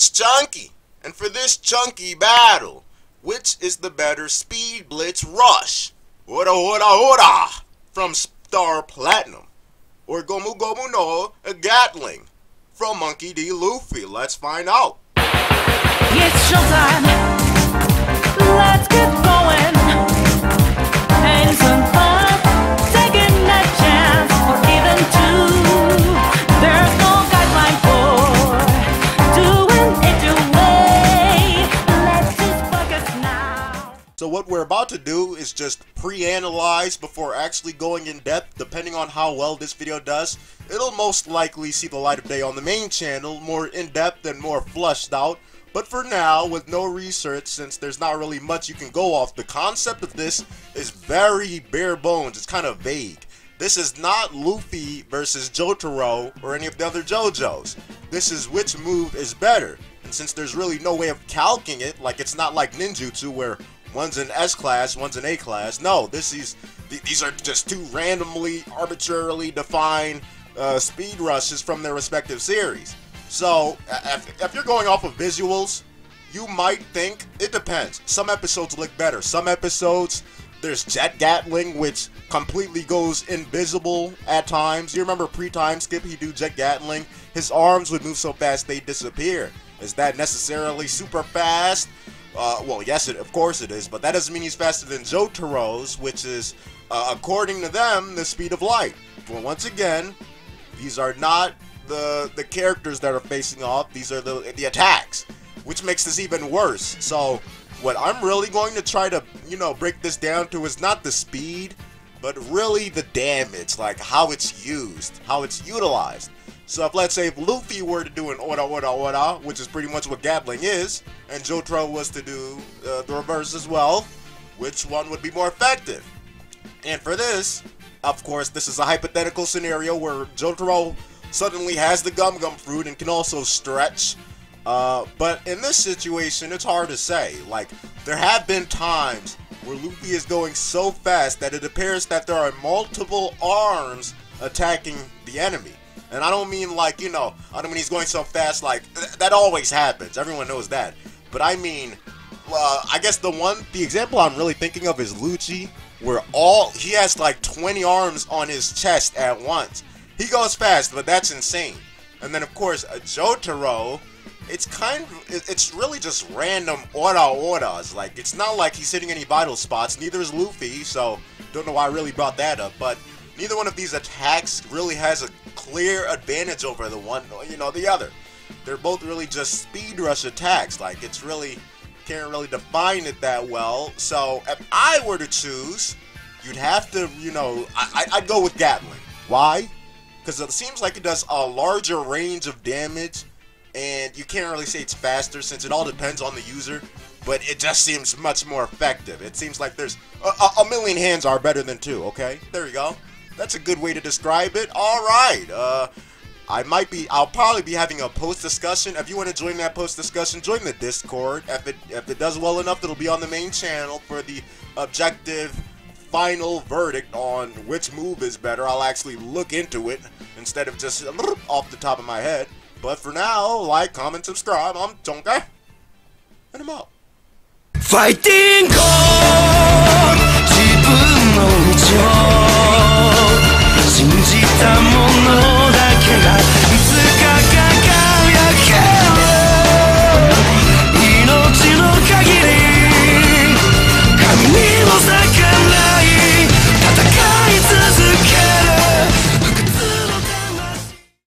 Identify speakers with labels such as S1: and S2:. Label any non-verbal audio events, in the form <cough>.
S1: It's Chunky. And for this chunky battle, which is the better Speed Blitz Rush? Ora ora ora! From Star Platinum. Or Gomu Gomu no a Gatling. From Monkey D. Luffy. Let's find out.
S2: It's showtime. Let's get going. Some
S1: So what we're about to do is just pre-analyze before actually going in depth depending on how well this video does. It'll most likely see the light of day on the main channel, more in depth and more flushed out. But for now, with no research, since there's not really much you can go off, the concept of this is very bare bones. It's kind of vague. This is not Luffy versus Jotaro or any of the other JoJo's. This is which move is better. And since there's really no way of calcing it, like it's not like ninjutsu where one's an S class, one's an A class. No, this is th- these are just two randomly, arbitrarily defined uh, speed rushes from their respective series. So if, if you're going off of visuals, you might think it depends. Some episodes look better. Some episodes there's Jet Gatling, which completely goes invisible at times. You remember pre-time skip? He do Jet Gatling. His arms would move so fast they disappear. Is that necessarily super fast? Uh, well, yes, it, of course it is, but that doesn't mean he's faster than Jotaro's, which is, uh, according to them, the speed of light. Well, once again, these are not the the characters that are facing off. These are the the attacks, which makes this even worse. So, what I'm really going to try to you know break this down to is not the speed, but really the damage, like how it's used, how it's utilized. So if let's say if Luffy were to do an ora ora ora, which is pretty much what Gatling is, and Jotaro was to do uh, the reverse as well, which one would be more effective? And for this, of course, this is a hypothetical scenario where Jotaro suddenly has the Gum Gum Fruit and can also stretch. Uh, but in this situation, it's hard to say. Like, there have been times where Luffy is going so fast that it appears that there are multiple arms attacking the enemy. And I don't mean like, you know, I don't mean he's going so fast like, th- that always happens. Everyone knows that. But I mean, uh, I guess the one, the example I'm really thinking of is Lucci, where all, he has like 20 arms on his chest at once. He goes fast, but that's insane. And then of course, Jotaro, it's kind of, it's really just random order orders. Like, it's not like he's hitting any vital spots. Neither is Luffy, so don't know why I really brought that up. But neither one of these attacks really has a clear advantage over the one, you know, the other. They're both really just speed rush attacks. Like, it's really, can't really define it that well. So, if I were to choose, you'd have to, you know, I, I'd go with Gatling. Why? Because it seems like it does a larger range of damage, and you can't really say it's faster since it all depends on the user. But it just seems much more effective. It seems like there's a, a, million hands are better than two. Okay, there you go. That's a good way to describe it. All right. Uh, I might be. I'll probably be having a post discussion. If you want to join that post discussion, join the Discord. If it if it does well enough, it'll be on the main channel for the objective final verdict on which move is better. I'll actually look into it instead of just <laughs> off the top of my head. But for now, like, comment, subscribe. I'm Tonka, and I'm out.
S3: ファイティング自分の道を信じたものだけが